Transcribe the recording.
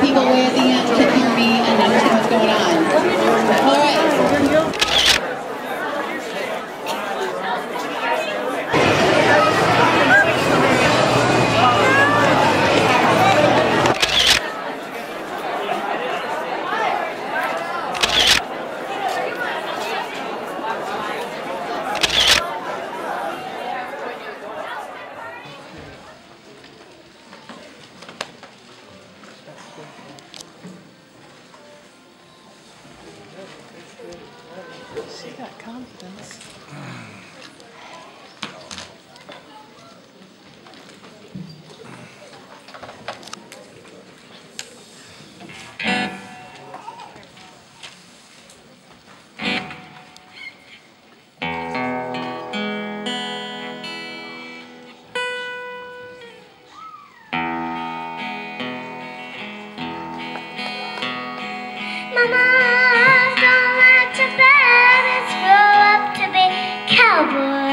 people way at the end can hear me and understand what's going on. She got confidence. bye.